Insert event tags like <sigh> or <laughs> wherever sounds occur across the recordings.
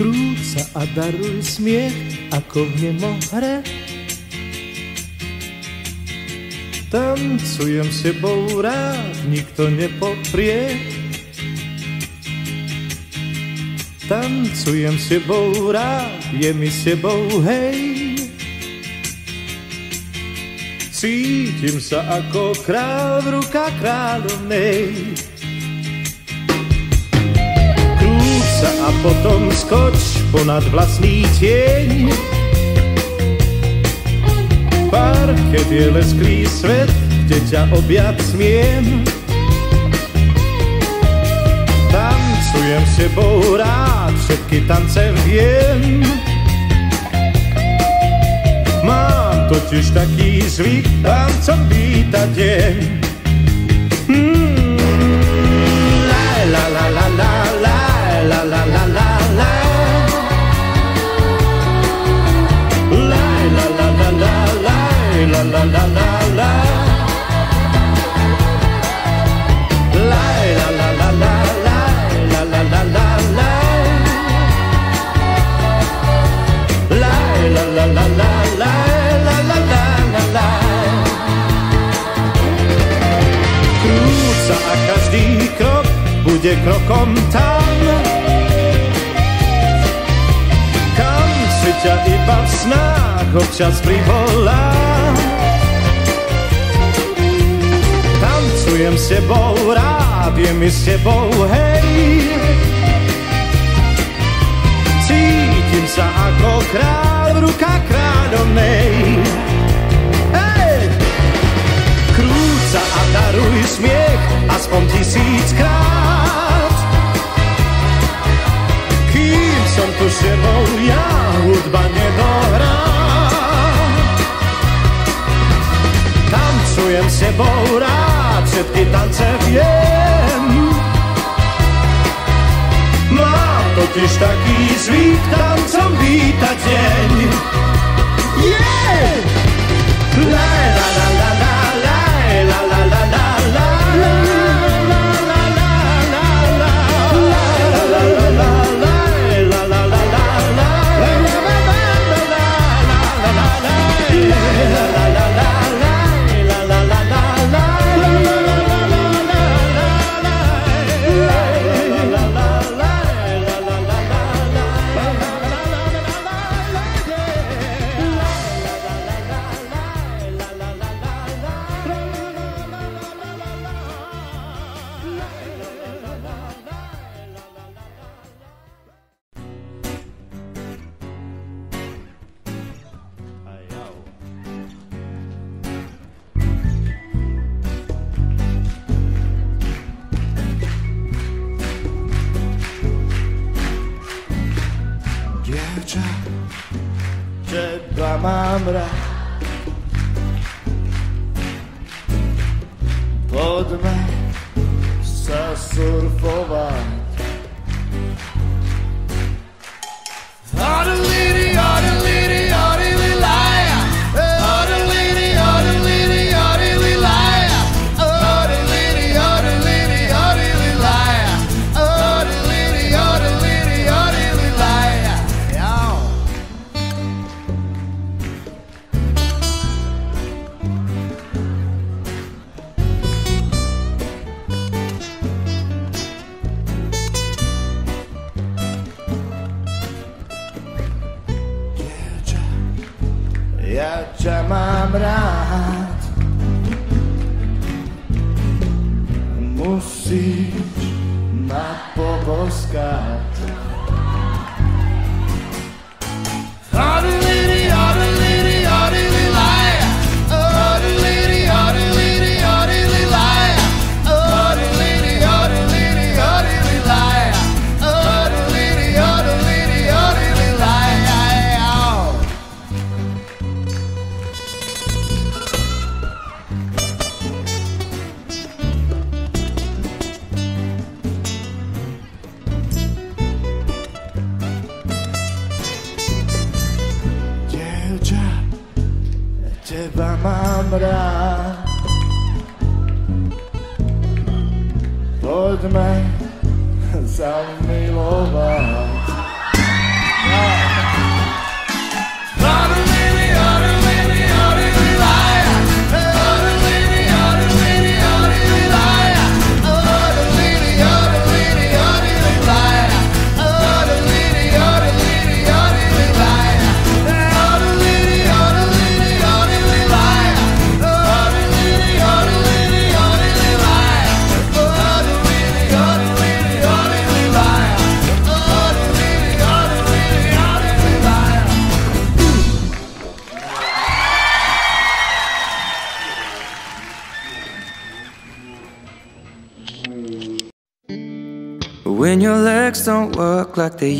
Krúca a daruj smiech ako v nemohre. Tancujem s tebou rád, nikto nepoprie. Tancujem s tebou rád, je mi s tebou hej. Cítim sa ako král v rukách kráľovnej. A potom skoč ponad vlastný tieň. Parket je lesklý svet, kde ťa objať smiem. Tancujem s tebou rád, všetky tance viem. Mám totiž taký zvyk, tancom vítať deň. Mm, la la la la la la la la la la la La la la la la la la la la la la La la la la la la la la la la la Krúca a každý krok bude krokom tam ťa iba v snách občas privolá Tancujem s tebou rád, je mi s tebou hej Cítim sa ako král v rukách kráľovnej. Hej! Krúca a daruj smiech aspoň tisíckrát. siebou ja hudba nie dora. Tam czuję się bora, szybki tance wiem. Ma totiż taki zwik tam, co wita dzień. Yeah!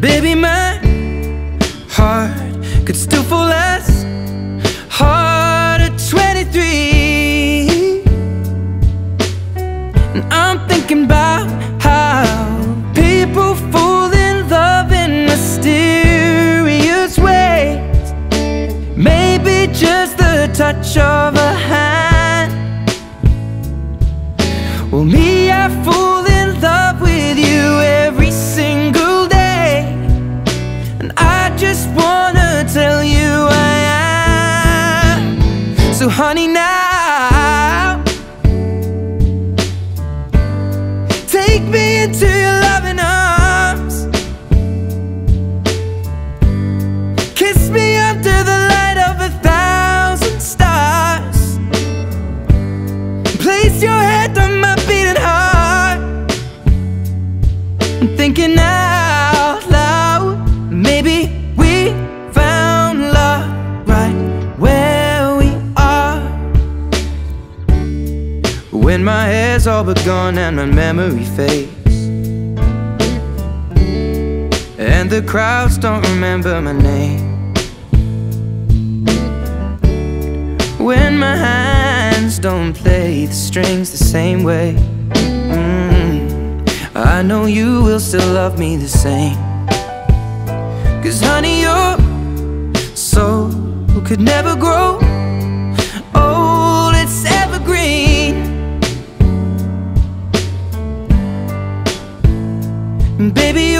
Baby, honey, remember my name. When my hands don't play the strings the same way. Mm, I know you will still love me the same. Cause honey, your soul could never grow old, it's evergreen. Baby,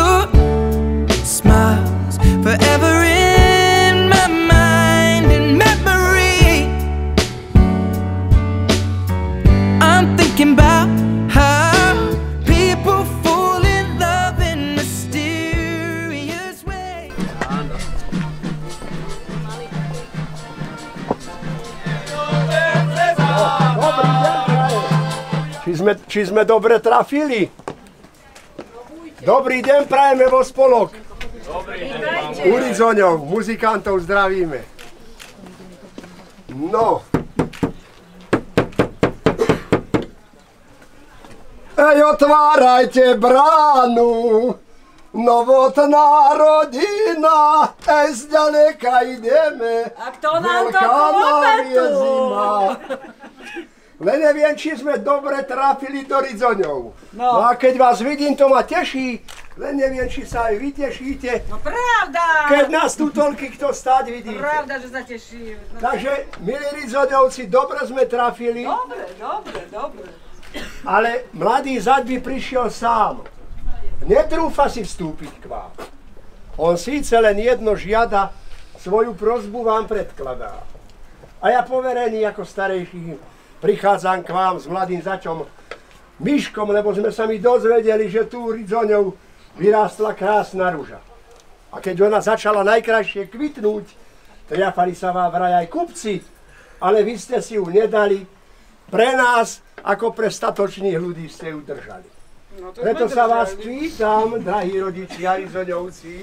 sme, či sme dobre trafili? Dobrý deň, prajeme vo spolok. Urizoňov, muzikantov zdravíme. No. Ej, otvárajte bránu, novotná rodina, ej, zďaleka ideme. A kto nám to Veľká <laughs> Len neviem, či sme dobre trafili do Ridzoňov. No. No. a keď vás vidím, to ma teší, len neviem, či sa aj vy tešíte, No pravda! keď nás tu toľky kto stáť vidíte. Pravda, že sa teším. No, Takže, milí Ridzoňovci, dobre sme trafili, Dobre, dobre, dobre. ale mladý Zadby prišiel sám. Netrúfa si vstúpiť k vám. On síce len jedno žiada, svoju prozbu vám predkladá. A ja poverený ako starejší prichádzam k vám s mladým zaťom Myškom, lebo sme sa mi dozvedeli, že tu Ridzoňou vyrástla krásna ruža. A keď ona začala najkrajšie kvitnúť, triafali sa vám vraj aj kupci, ale vy ste si ju nedali. Pre nás, ako pre statočných ľudí, ste ju držali. No, to Preto sa vás pýtam, drahí rodiči Arizoňovci,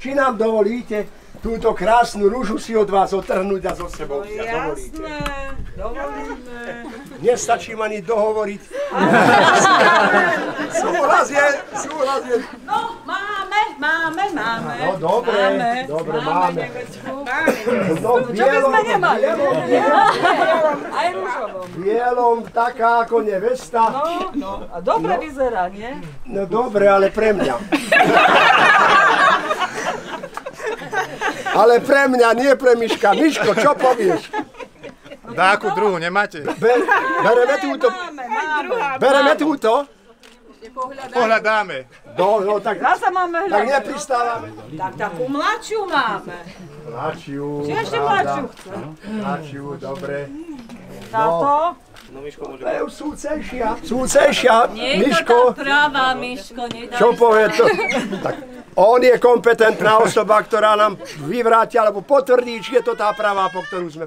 či nám dovolíte túto krásnu rúžu si od vás otrhnúť a so sebou No vziať. Dovolíte. jasné, dovolíme. Nestačí ma ani dohovoriť. <laughs> súhlas je, súhlas je. No, máme, máme, máme. No dobre, máme, dobre, máme. Máme. No v Čo by bielom, sme nemali? bielom, Aj rúžovom. bielom, taká ako nevesta. No, no. A dobre vyzerá, nie? No dobre, ale pre mňa. <laughs> Ale pre mňa, nie pre Miška. Miško, čo povieš? Na akú druhú nemáte? Be- bereme túto, Máme, máme. bereme túto? Pohľadáme. No, no tak, Zasa máme tak hľadať. nepristávame. Tak takú mladšiu máme. Mladšiu, Či ešte mladšiu chce? Mladšiu, dobre. Táto? To je už súcejšia. Súcejšia, Nie je to Miško. tá práva, Miško, Čo povie to? <laughs> Tak on je kompetentná osoba, ktorá nám vyvráti alebo potvrdí, či je to tá pravá, po ktorú sme...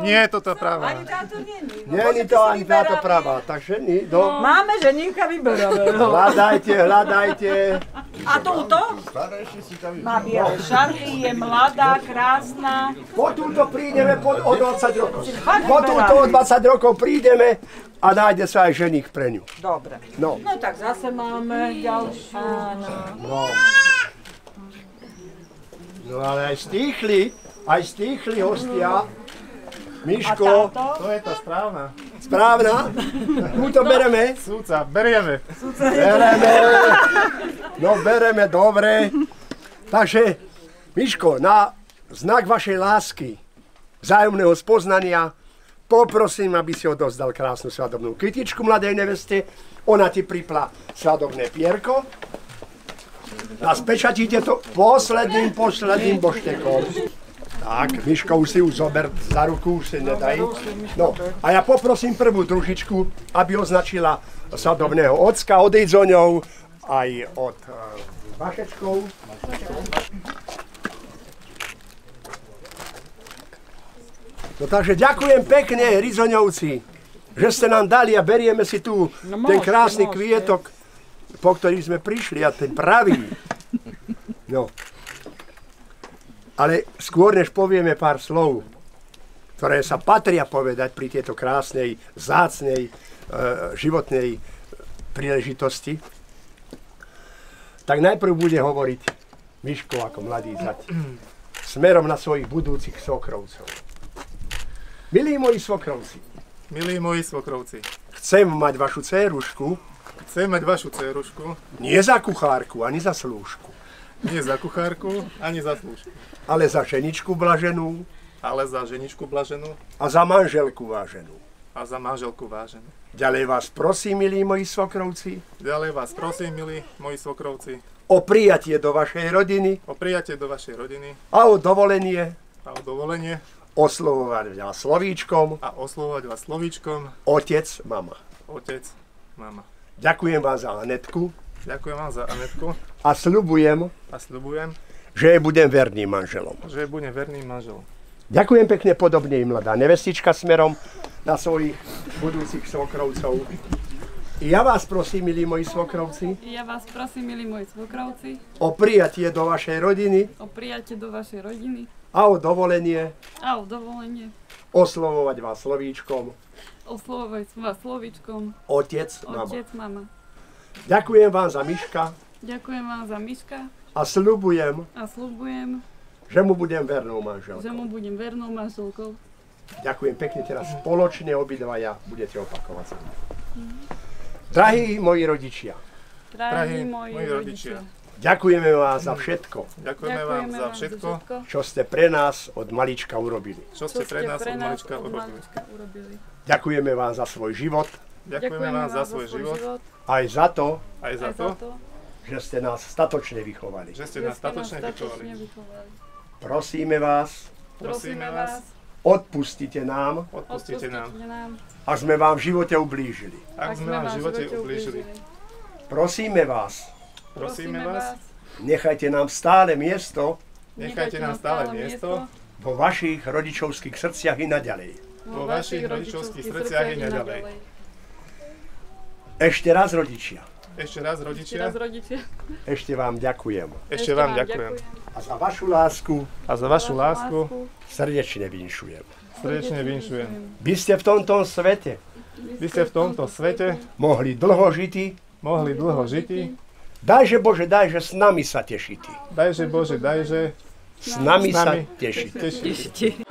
Nie je toto práva. Ani táto není. No, Nie je to ani táto pravá, takže ni, do... Máme ženíka vyberového. Hľadajte, hľadajte. A túto? Má biele šaty, je mladá, krásna. Po túto prídeme po, o 20 rokov. Po túto o 20 rokov prídeme a nájde sa aj ženich pre ňu. Dobre. No, No tak zase máme ďalšiu. no. No ale aj stíchli, aj stíchli hostia. Miško? To je tá správna. správna? Túto bereme? Súca, berieme. Bereme. No bereme, dobre. Takže, Miško, na znak vašej lásky, vzájomného spoznania, poprosím, aby si odozdal krásnu svadobnú kytičku mladej neveste. Ona ti pripla svadobné pierko. A spečatíte to posledným, posledným boštekom. Tak, Miško, už si ju zober za ruku, už si nedaj. No, a ja poprosím prvú družičku, aby označila sadobného ocka, odíď so ňou, aj od uh, vašečkov. No takže ďakujem pekne, Rizoňovci, že ste nám dali a berieme si tu No ten krásny môžete. kvietok, po ktorý sme prišli a ten pravý. No. Ale skôr než povieme pár slov, ktoré sa patria povedať pri tejto krásnej, zácnej, e, životnej príležitosti, tak najprv bude hovoriť Miško ako mladý zať smerom na svojich budúcich svokrovcov. Milí moji svokrovci, Milí moji svokrovci, chcem mať vašu dcerušku. Chcem mať vašu dcerušku, nie za kuchárku ani za slúžku, nie za kuchárku, ani za slúžku, ale za ženičku blaženú. Ale za ženičku blaženú. A za manželku váženú. a za manželku váženú. Ďalej vás prosím, milí moji svokrovci, Ďalej vás prosím, milí moji svokrovci, o prijatie do vašej rodiny o prijatie do vašej rodiny. a o dovolenie. A o dovolenie oslovovať vás slovíčkom a oslovovať vás slovíčkom otec, mama. otec, mama. Ďakujem vám za Anetku Ďakujem vám za Anetku a sľubujem, a sľubujem, že budem verným manželom. že budem verným manželom. Ďakujem pekne podobne i mladá nevestička smerom na svojich budúcich svokrovcov. Ja vás prosím, milí moji svokrovci, Ja vás prosím, milí moji svokrovci, o prijatie do vašej rodiny o prijatie do vašej rodiny a o dovolenie a o dovolenie oslovovať vás slovíčkom oslovovať vás slovičkom otec, mama. otec, mama. Ďakujem vám za Miška Ďakujem vám za Miška a sľubujem, a slúbujem, že mu budem vernou že manželkou. mu budem vernou manželkou. Ďakujem pekne, teraz spoločne obidvaja budete opakovať sa. Drahí moji rodičia, Drahí moji moji rodičia, ďakujeme vám za všetko, Ďakujeme vám za všetko, čo ste pre nás od malička urobili. čo ste pre nás od malička urobili. Ďakujeme vám za svoj život, Ďakujeme vám za svoj život, aj za to, aj za to, že ste nás statočne vychovali. že ste nás statočne vychovali. Prosíme vás, Prosíme vás, Odpustite nám, odpustite nám, ak sme vám v živote ublížili. ak sme vám v živote ublížili. Prosíme vás, Prosíme vás, nechajte nám stále miesto nechajte nám stále miesto vo vašich rodičovských srdciach i naďalej. vo vašich rodičovských srdciach i naďalej. Ešte raz rodičia, Ešte raz Ešte rodičia, raz rodičia. ešte vám ďakujem. ešte vám ďakujem. A za vašu lásku A za vašu lásku srdečne vinšujem. srdečne vinšujem. By ste v tomto svete Vy ste v tomto svete mohli dlho žiti, mohli dlho žiti. Dajže Bože, dajže s nami sa tešiti. Dajže Bože, dajže S nami S sa nami. tešiti.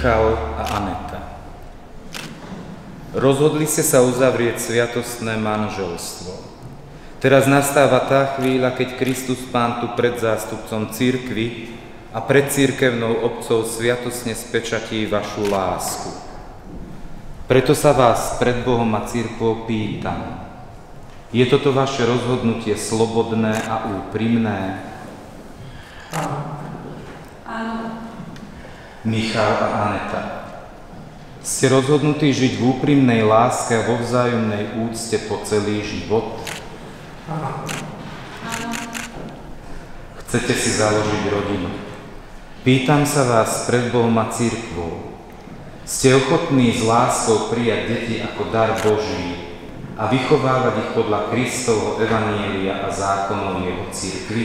Michal a Aneta. Rozhodli ste sa uzavrieť sviatostné manželstvo. Teraz nastáva tá chvíľa, keď Kristus Pán tu pred zástupcom církvy a pred církevnou obcov sviatosne spečatí vašu lásku. Preto sa vás pred Bohom a církvou pýtam. Je toto vaše rozhodnutie slobodné a úprimné? Michal a Aneta. Ste rozhodnutí žiť v úprimnej láske a vo vzájomnej úcte po celý život? Chcete si založiť rodinu? Pýtam sa vás pred Bohom a církvou. Ste ochotní s láskou prijať deti ako dar Boží a vychovávať ich podľa Kristovho Evanielia a zákonov Jeho církvy?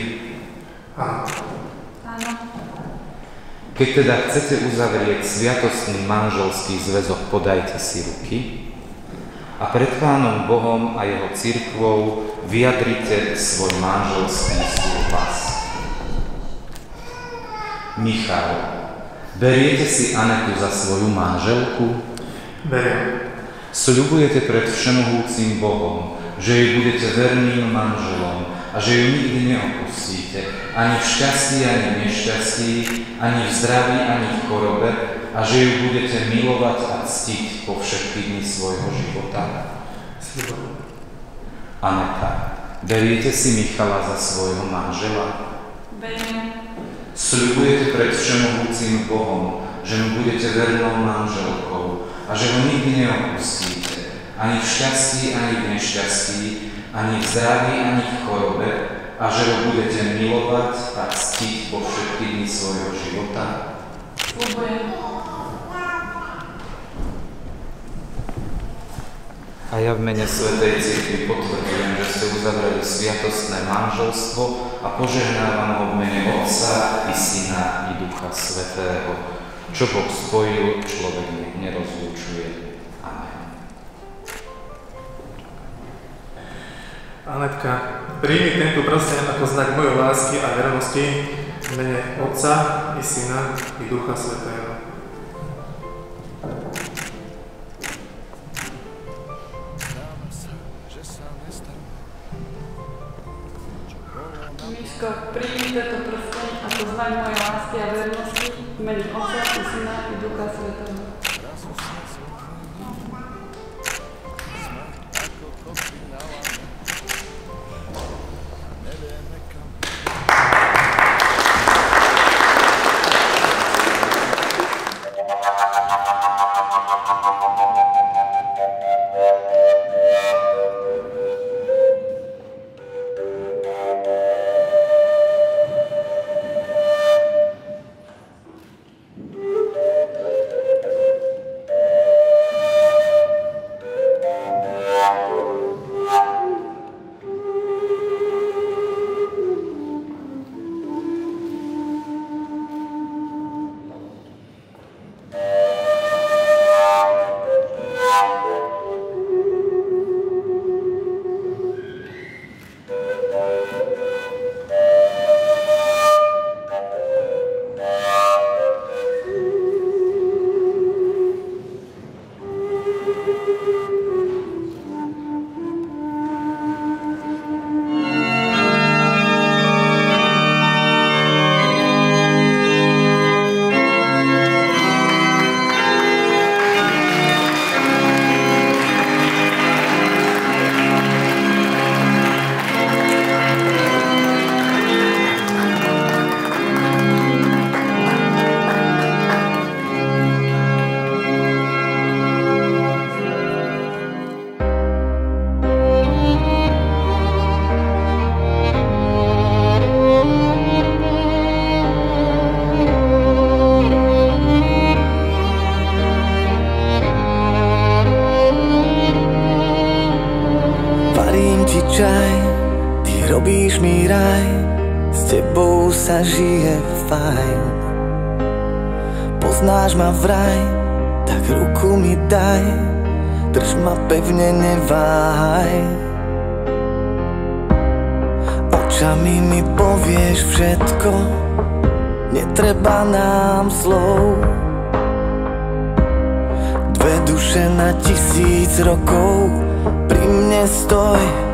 Keď teda chcete uzavrieť sviatostný manželský zväzok, podajte si ruky a pred Pánom Bohom a Jeho církvou vyjadrite svoj manželský súhlas. Michal, beriete si Anetu za svoju manželku? Beriem. Sľubujete pred Všemohúcim Bohom, že jej budete verným manželom a že ju nikdy neopustíte, ani v šťastí, ani v nešťastí, ani v zdraví, ani v chorobe, a že ju budete milovať a ctiť po všetky dni svojho života. Aneta, beriete si Michala za svojho manžela? Beriem. Sľubujete pred Všemohúcim Bohom, že mu budete vernou manželkou a že ho nikdy neopustíte, ani v šťastí, ani v nešťastí, ani v zdraví, ani v chorobe, a že ho budete milovať a ctiť po všetky dni svojho života? A ja v mene Svetej Církvy potvrdzujem, že ste uzavreli sviatostné manželstvo a požehnávam ho v mene Otca i Syna i Ducha Svetého. Čo Boh spojil, človek nech nerozlúčuje. Amen. Anetka, príjmi tento prsten ako znak mojej lásky a vernosti v mene Otca i Syna i Ducha Svetého. Miško, príjmi tento prsteň ako znak mojej lásky a vernosti v mene Otca ti čaj, ty robíš mi raj, s tebou sa žije fajn. Poznáš ma vraj, tak ruku mi daj, drž ma pevne, neváhaj. Očami mi povieš všetko, netreba nám slov. Dve duše na tisíc rokov Pri mne stoj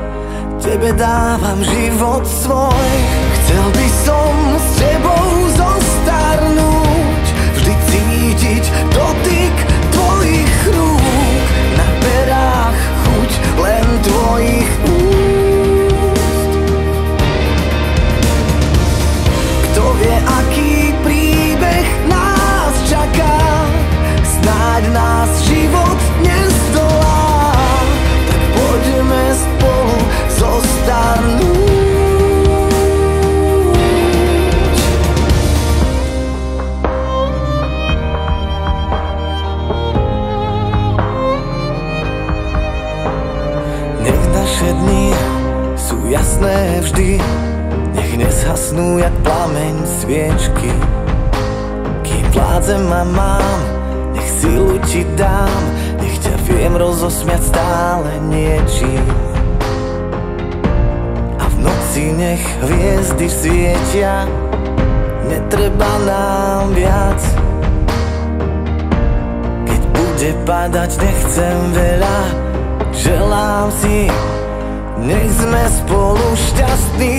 Tebe dávam život svoj. Chcel by som s tebou zostarnúť Vždy cítiť dotyk tvojich rúk. Na perách chuť len tvojich úst. Kto vie, aký príbeh nás čaká? Snáď nás život jasné vždy. Nech neshasnú jak plameň sviečky. Kým vládzem a mám, nech silu ti dám. Nech ťa viem rozosmiať stále niečím. A v noci nech hviezdy svietia. Netreba nám viac. Keď bude padať, nechcem veľa. Želám si, nech sme spolu šťastní.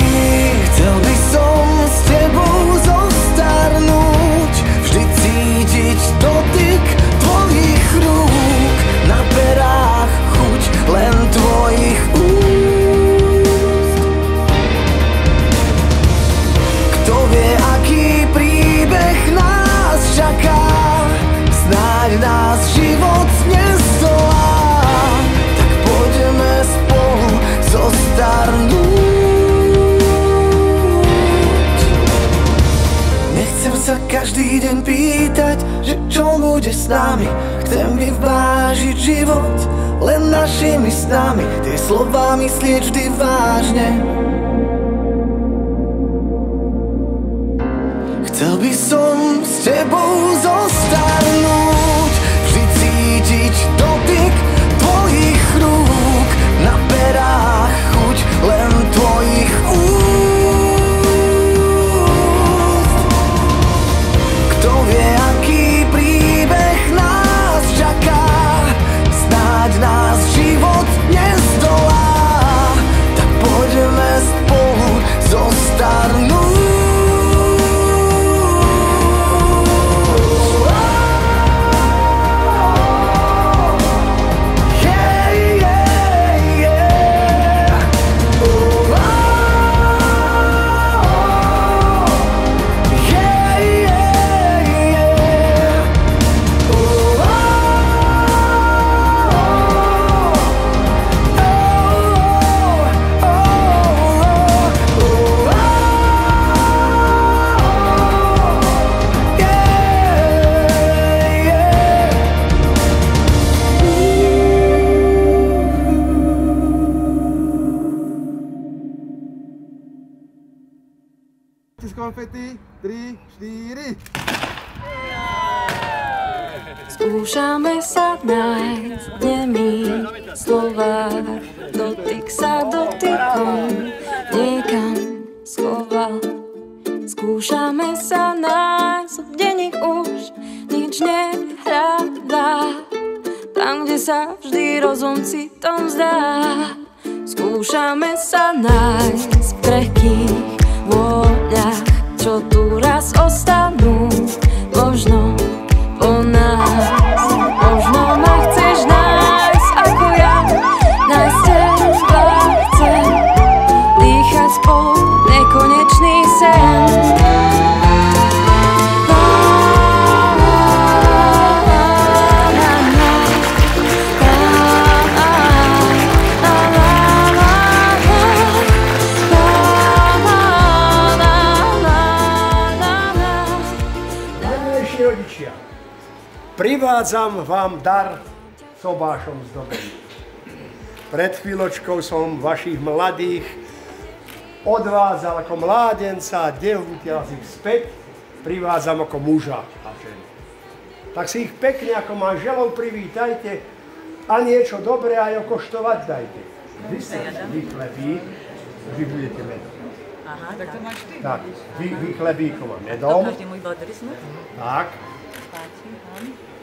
Chcel by som s tebou zostarnúť Vždy cítiť dotyk tvojich rúk. Na perách chuť len tvojich úst. Kto vie, aký príbeh nás čaká Snáď nás život nezdolá nami Chcem vyvážiť život len našimi snami. Tie slova myslieť vždy vážne. Chcel by som s tebou zostarnúť Vždy cítiť dotyk tvojich rúk. Na perách chuť len sa vždy rozum citom zdá. Skúšame sa nájsť v krehkých vôňach Čo tu raz ostanú. Možno po nás privádzam vám dar sobášom zdobený. Pred chvíľočkou som vašich mladých odvádzal ako mládenca a devutiaľ ich späť privádzam ako muža a ženu. Tak si ich pekne ako manželov privítajte a niečo dobré aj okoštovať dajte. Vy ste vy chlebík, vy budete medom. Aha, tak to máš ty. Tak, vy, vy chlebíkom a medom. Každý môj? Tak. Páči, hon.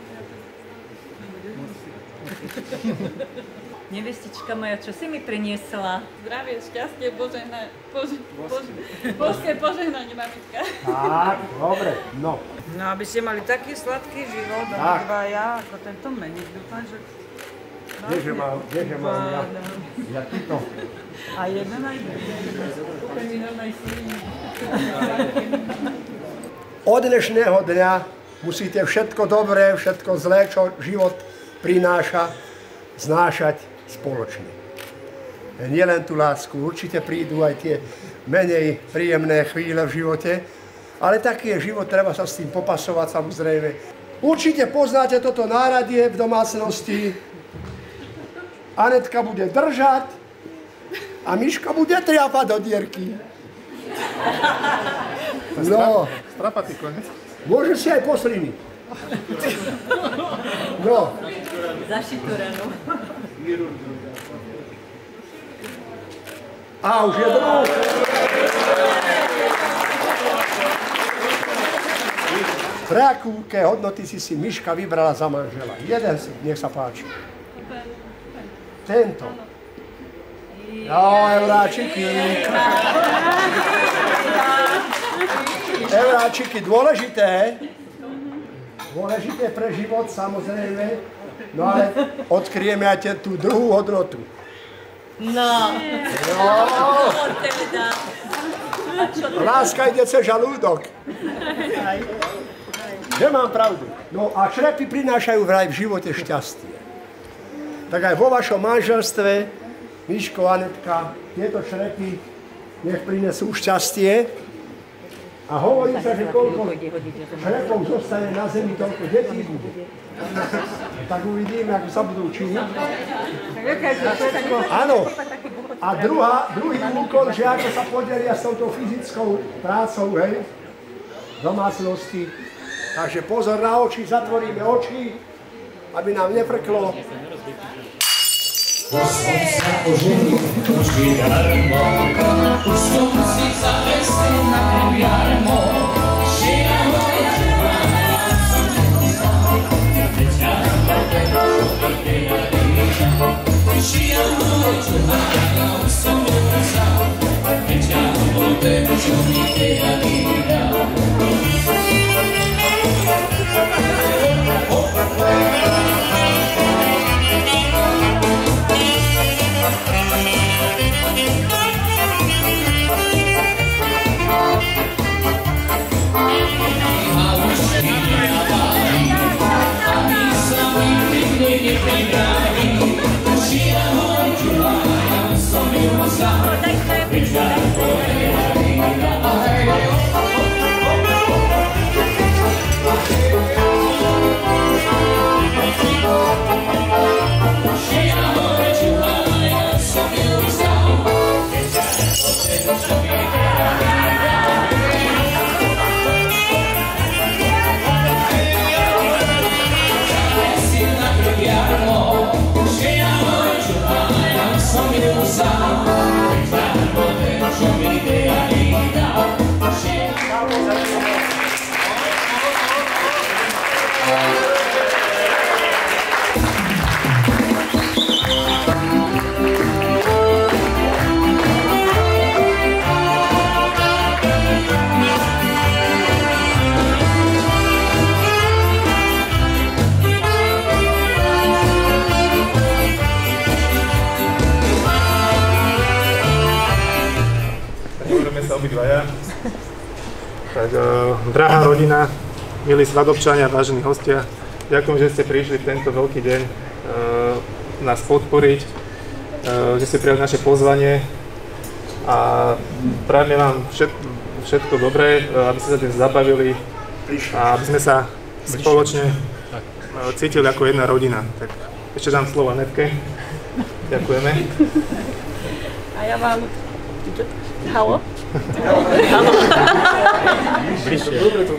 <laughs> Nevestička moja, čo si mi priniesla? Zdravie, šťastie, požehna, pože, pože, božské požehnanie, mamička. Tak, dobre, no. No, aby ste mali taký sladký život, Tak. a iba ja, ako tento meník, dúfam, že... Kdeže mám, kdeže mám ja, ja tyto. A jeden aj Od dnešného dňa musíte všetko dobré, všetko zlé, čo život prináša, znášať spoločne. Nielen tú lásku, určite prídu aj tie menej príjemné chvíle v živote, ale taký je život, treba sa s tým popasovať samozrejme. Určite poznáte toto náradie v domácnosti. Anetka bude držať a Miška bude triafať do dierky. No, Strapatý konec. môže si aj posliniť. No, Zašituranú. a už je druhý. Pre hodnoty si si Miška vybrala za manžela? Jeden si, nech sa páči. Tento. Jo, euráčiky. Euráčiky, dôležité. Dôležité pre život, samozrejme. No ale odkryjeme aj tú druhú hodnotu. No. No. Láska ide cez žalúdok. Že mám pravdu. No a šrepy prinášajú vraj v živote šťastie. Tak aj vo vašom manželstve, Miško, Anetka, tieto šrepy nech prinesú šťastie. A hovorí sa, že koľko šrepov zostane na zemi, toľko detí bude. Tak uvidíme, ako sa budú činiť. Áno. A druhá, druhý úkol, že ako sa podelia s touto fyzickou prácou, hej, domácnosti. Takže pozor na oči, zatvoríme oči, aby nám neprklo. Ustąpca ożywił nóżki darmo, ustąpca westy na jarmo. Drahá rodina, milí svadobčania, vážení hostia, ďakujem, že ste prišli v tento veľký deň uh, nás podporiť, uh, že ste prijali naše pozvanie a prajeme vám všetko, všetko dobré, uh, aby ste sa dnes zabavili a aby sme sa spoločne cítili ako jedna rodina. Tak ešte dám slovo Netke. Ďakujeme. A ja vám... Halo? <laughs> Bližšie. Dobre to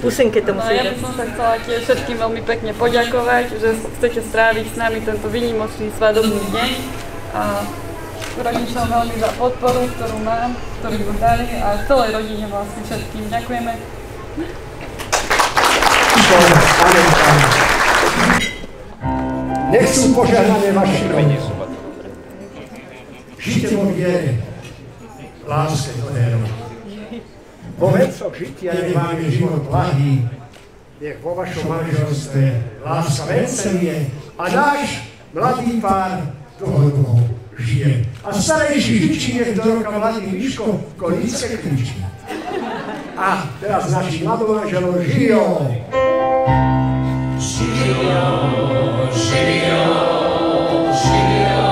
Pusinke to musí no, Ja by som sa chcela tiež všetkým veľmi pekne poďakovať, že chcete stráviť s nami tento výnimočný svadobný deň. A rodičom veľmi za podporu, ktorú mám, ktorú ju dali a celej rodine vlastne všetkým ďakujeme. Nech sú požehnané vaši rodiny. Žite vo viere, láske, hodérovi. Po vencoch žitia nech máme život blahý, nech vo vašom manželstve láska veselie a náš mladý pár dlhodobo žije. A starejší žiči nech do roka mladý výško, kolíce kričí. A teraz naši mladomanželov žijo. Žijo, žijo, žijo.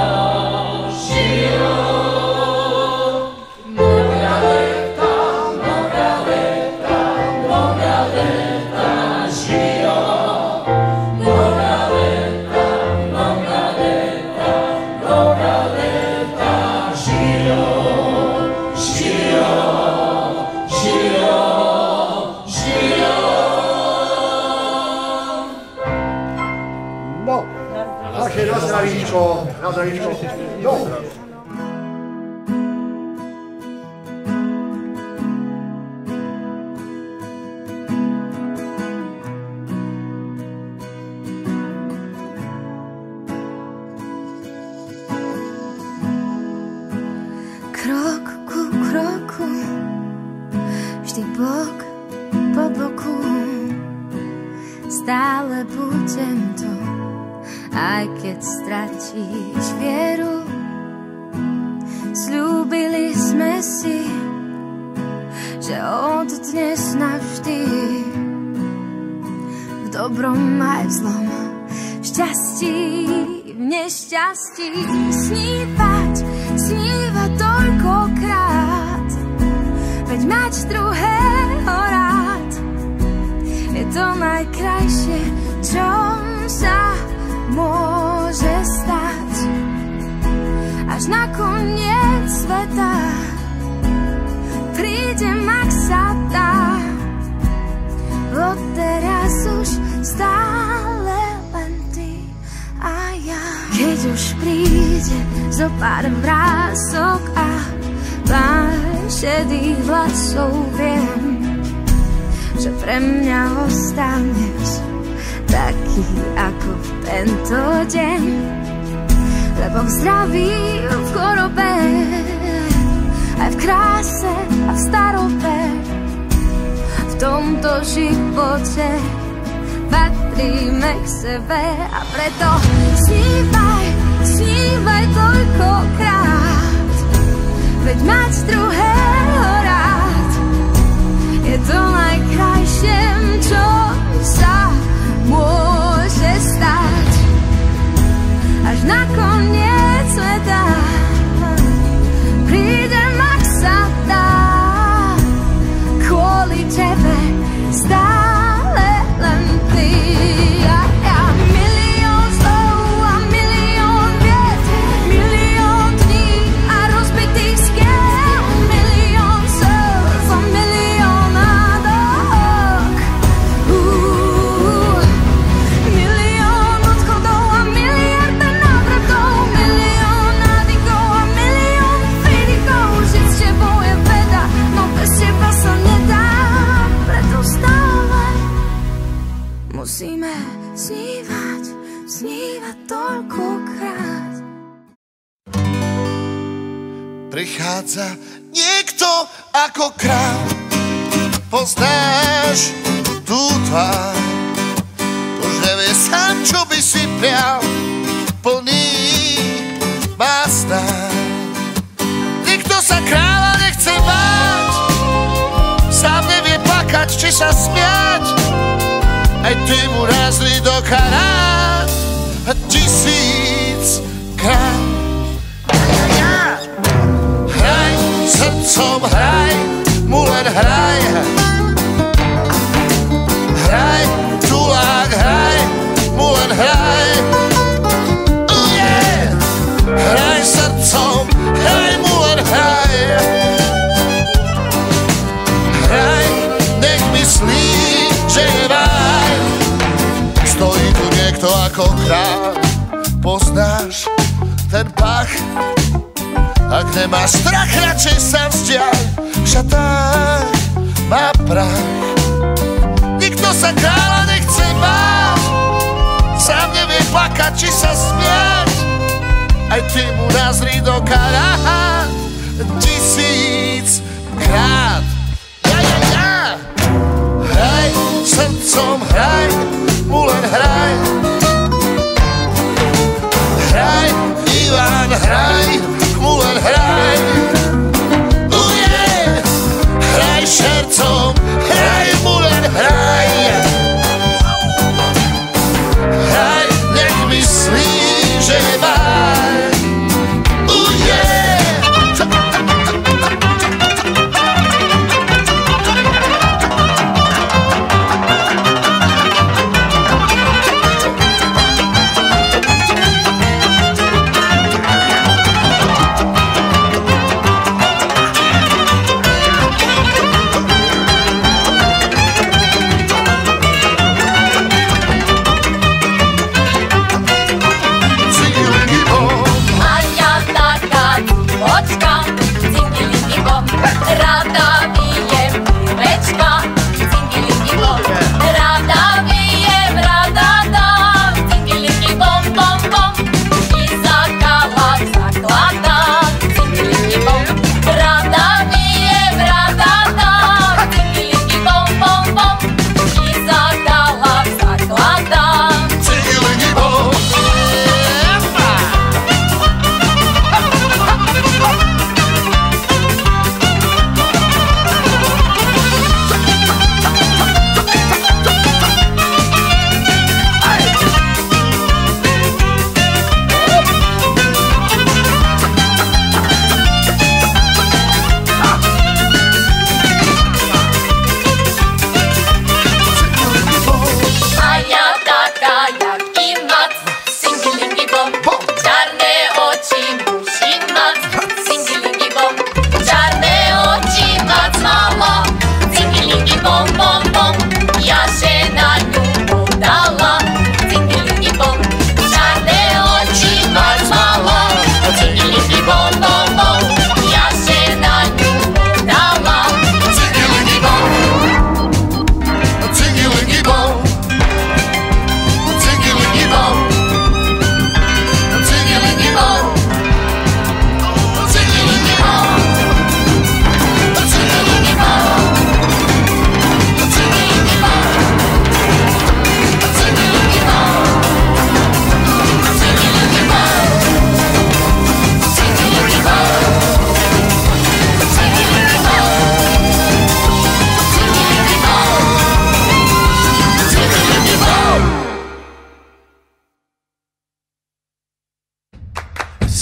bo. Nasz nas naliczą, nas naliczą. No.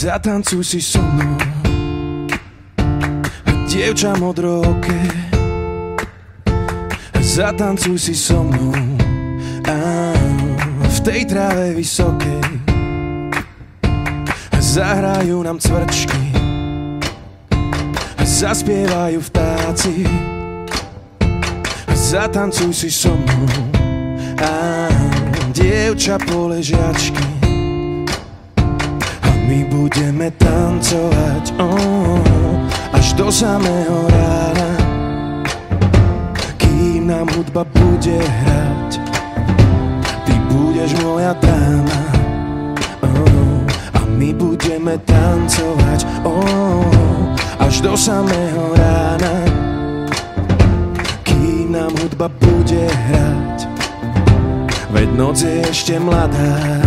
Zatancuj si so mnou. Dievča modrooké Zatancuj si so mnou. Á, V tej tráve vysokej Zahrajú nám cvrčky. Zaspievajú vtáci. Zatancuj si so mnou. Á, Dievča poležiačky my budeme tancovať oh, až do samého rána, kým nám hudba bude hrať. Ty budeš moja dáma oh, a my budeme tancovať oh, až do samého rána, kým nám hudba bude hrať. Veď noc je ešte mladá.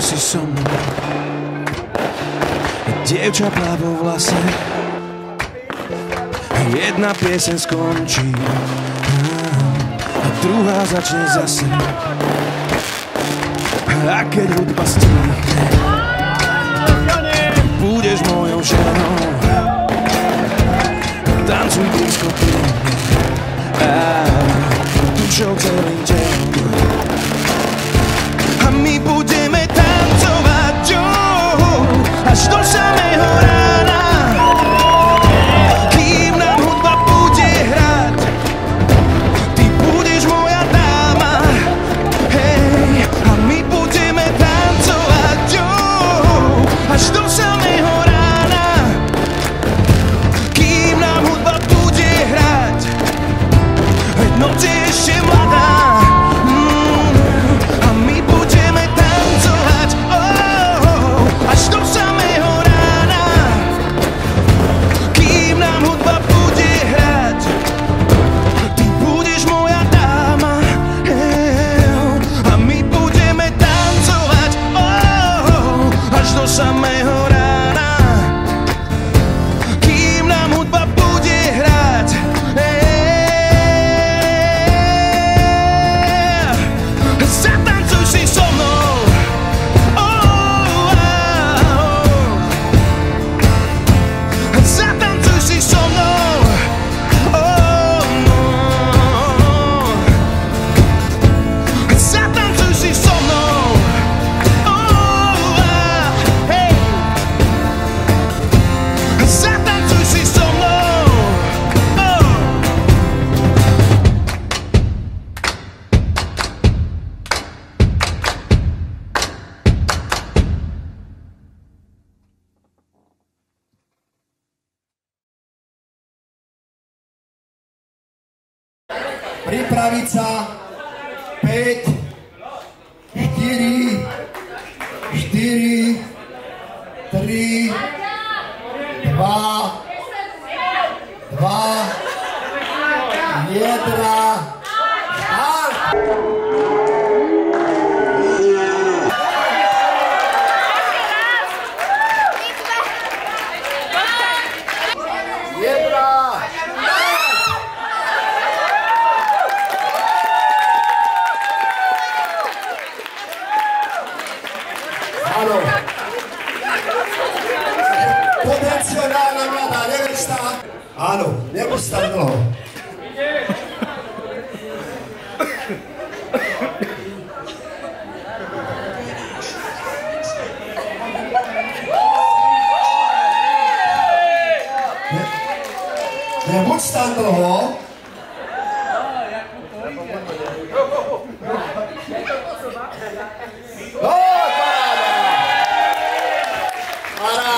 Si so mnou. Dievča plavo v lase Jedna piesen skončí. A druhá začne zase. A keď hudba stíchne Budeš mojou ženou. Tancuj blízko pri mne dušou celým telom my budeme tancovať oh, až do samého rána.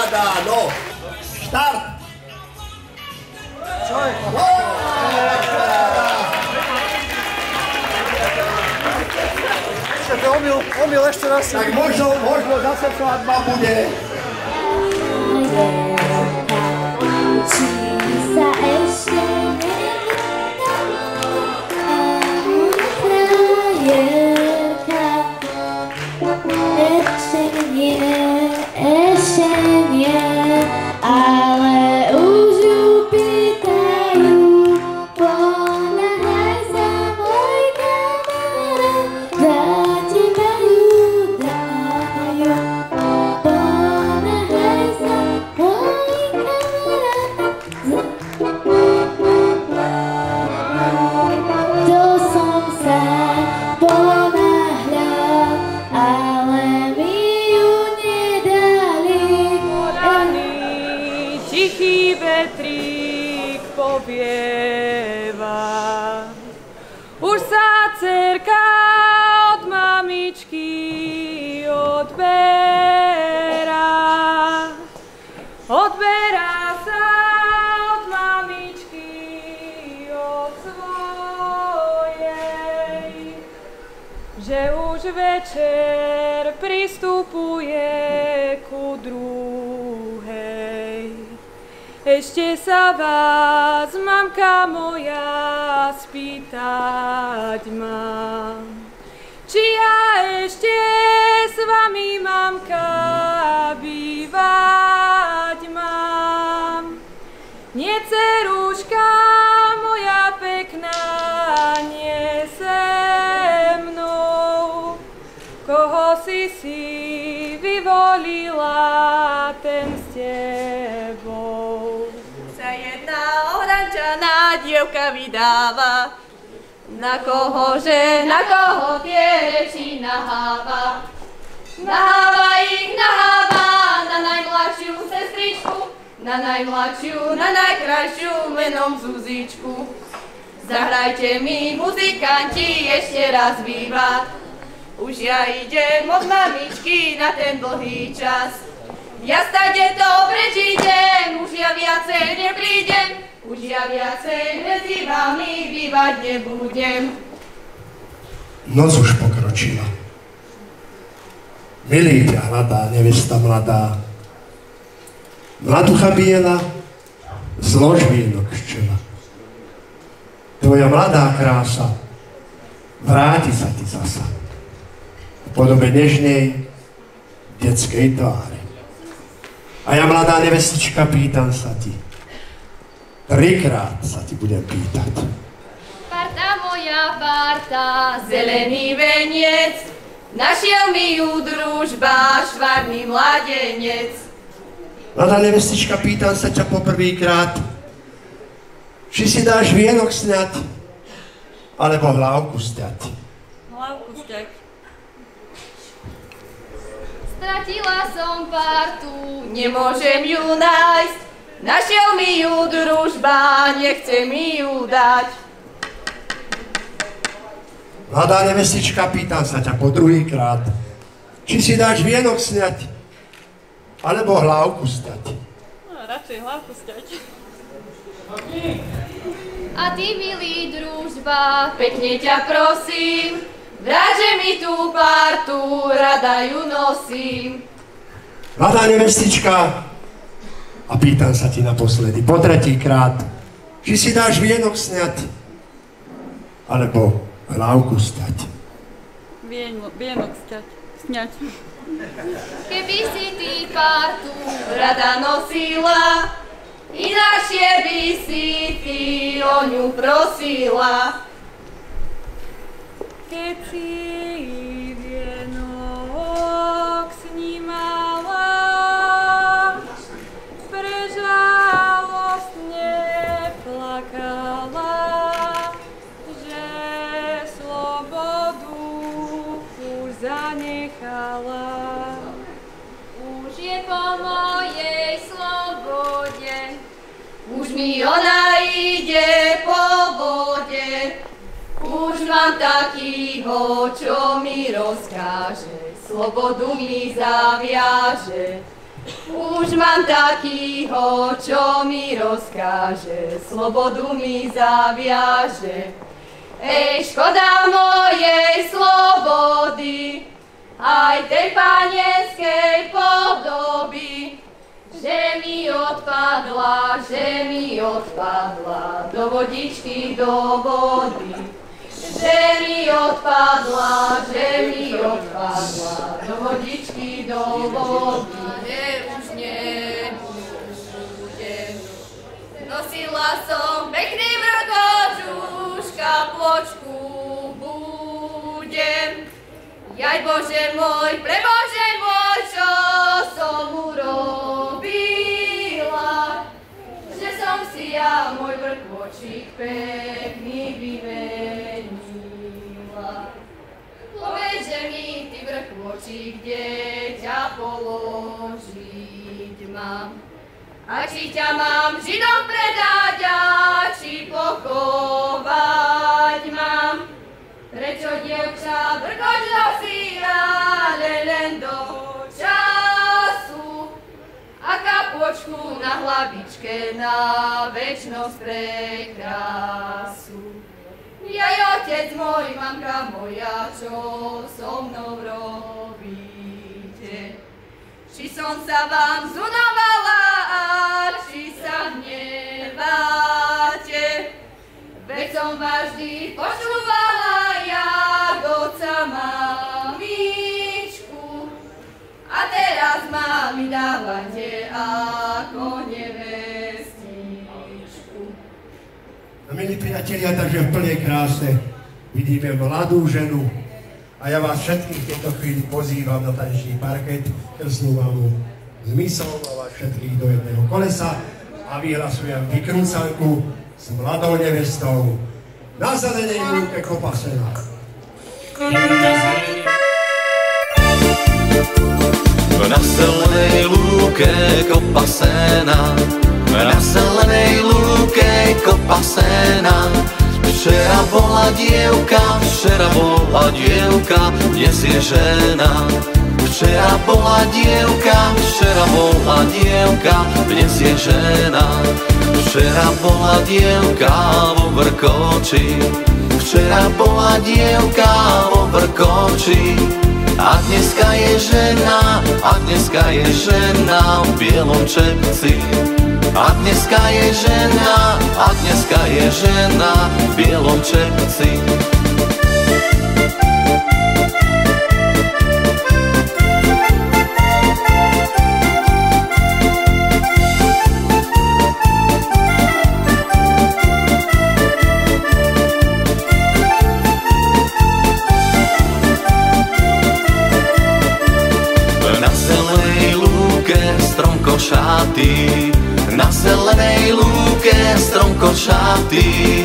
Paráda, no. Štart. Čo je? No. Ešte omyl, omyl ešte raz. Tak možno, možno zase svadba bude. sa Ešte najkrajšiu menom Zuzičku. Zahrajte mi, muzikanti, ešte raz vývad. Už ja idem od mamičky na ten dlhý čas. Ja stade dobre idem, už ja viacej neprídem, už ja viacej medzi vami bývať nebudem. Noc už pokročila. Milý ťa hľadá nevesta mladá. Mladucha biela, zlož vienok z čela. Tvoja mladá krása vráti sa ti zasa. V podobe nežnej detskej tváre. A ja, mladá nevestička, pýtam sa ti. Trikrát sa ti budem pýtať. Parta moja parta, zelený veniec, našiel mi ju družba, švarný mladenec. Mladá nevestička, pýtam sa ťa poprvýkrát, či si dáš vienok sňať, alebo hlávku sťať. Hlavku sťať. Stratila som partu, nemôžem ju nájsť, našiel mi ju družba, nechce mi ju dať. Mladá nevestička, pýtam sa ťa po druhýkrát, či si dáš vienok sňať, alebo hlávku stať. No, radšej hlavku sťať. A ty, milý družba, pekne ťa prosím, vráže mi tú partu, rada ju nosím. Mladá nevestička, a pýtam sa ti naposledy, po tretíkrát, či si dáš vienok sňať, alebo hlávku stať. Vienok, vienok sťať, sňať. Keby si ty partu rada nosila, Inášie by si ty o ňu prosila. Keď si vienok snímala, prežalostne plakala, že slobodu už zanechala. Ona ide po vode. Už mám takýho, čo mi rozkáže, slobodu mi zaviaže. Už mám takýho, čo mi rozkáže, slobodu mi zaviaže. Ej, škoda mojej slobody, aj tej panenskej podoby, že mi odpadla, že mi odpadla do vodičky, do vody. Že mi odpadla, že mi odpadla do vodičky, do vody. Že už nebudem. Nosila som pekný vrkočuška, pločku budem. Jaj Bože môj, pre Bože môj, čo som urobila, že som si ja môj vrkvočík pekný vymenila. Povedže mi, ty vrkvočík, kde ťa položiť mám. A či ťa mám židom predať, a či pochovať dievča vrkoč dosíra, ale len. A kapočku na hlavičke na večnosť pre krásu. Jaj, otec môj, mamka moja, čo so mnou robíte? Či som sa vám zunovala, či sa hneváte? Veď som vás vždy počúvala, jak oca mamičku. A teraz ma mi dávate ako nevestičku. No, milí priatelia, takže v plnej kráse vidíme mladú ženu a ja vás všetkých v tejto chvíli pozývam na tanečný parket, krstnú mamu zmysel a vás všetkých do jedného kolesa a vyhlasujem vykrúcanku s mladou nevestou na zelenej lúke Kopasena. Na zelenej lúke kopa sena, na zelenej lúke kopa sena. Včera bola dievka, včera bola dievka, dnes je žena. Včera bola dievka, včera bola dievka, dnes je žena. Včera bola dievka vo vrkoči, včera bola dievka vo vrkoči. A dneska je žena, a dneska je žena v bielom čepci. A dneska je žena, a dneska je žena v bielom čepci. לא כל שבתי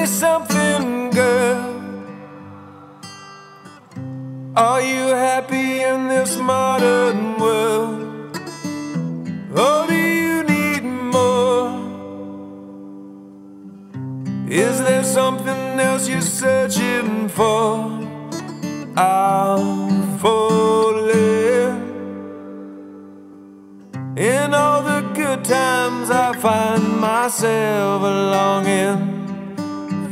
me something, girl. Are you happy in this modern world? Or do you need more? Is there something else you're searching for? I'm falling. In all the good times, I find myself longing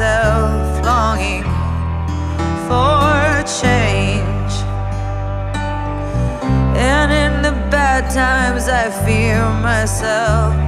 myself longing for change. And in the bad times, I fear myself.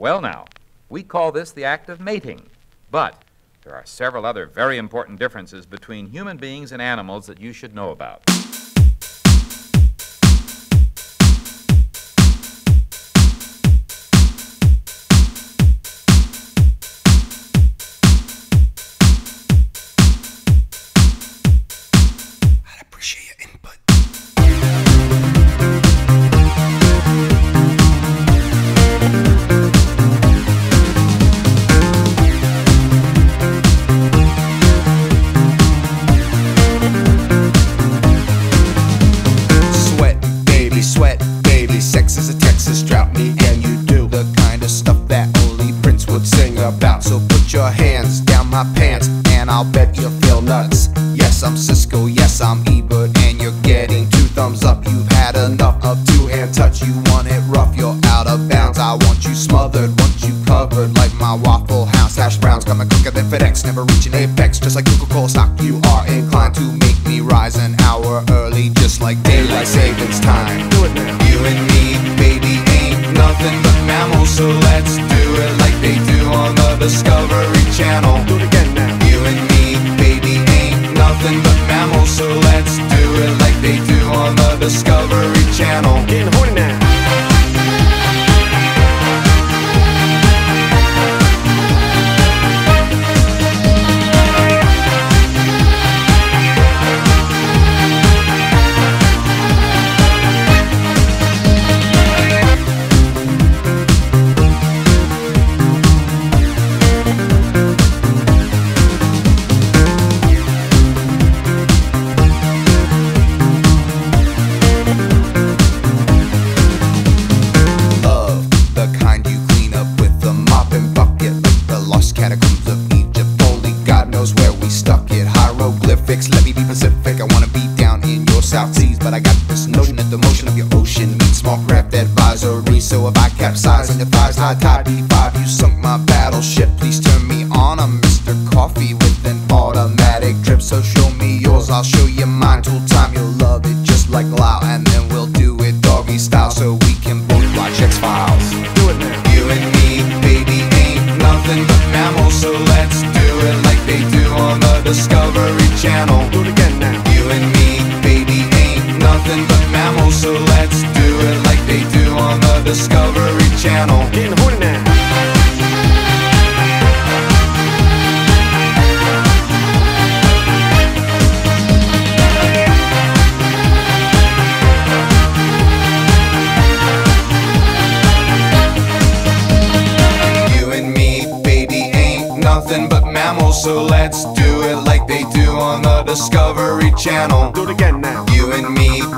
Well, now, we call this the act of mating, but there are several other very important differences between human beings and animals that you should know about. some suspicious.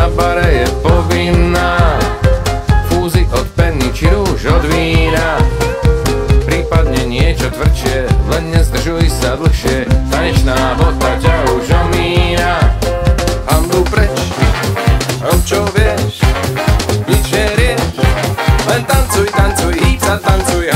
na bare je povinná. Fúzi od penny či rúž od vína. Prípadne niečo tvrdšie, len nezdržuj sa dlhšie. Tanečná bota ťa už omína. Hambu preč, rob čo vieš? Nič nerieš, len tancuj, tancuj, hýb sa, tancuj.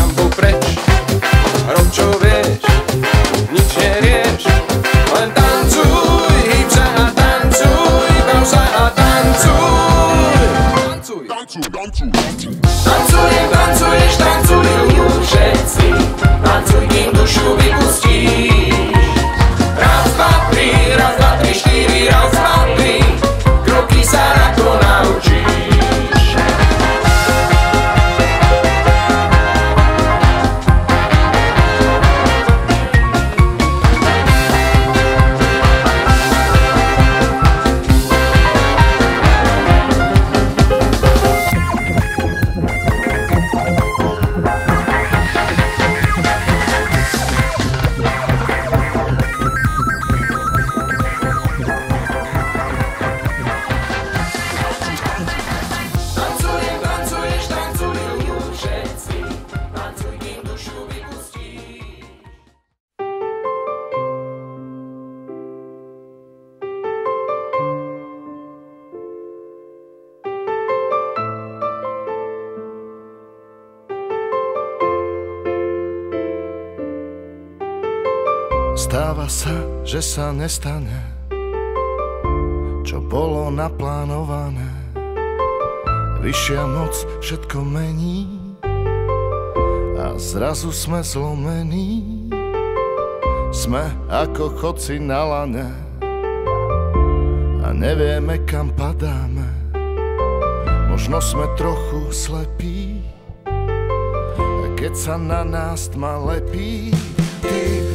Nestane, čo bolo naplánované. Vyššia moc všetko mení a zrazu sme zlomení. Sme ako chodci na lane a nevieme kam padáme. Možno sme trochu slepí, a keď sa na nás tma lepí, ty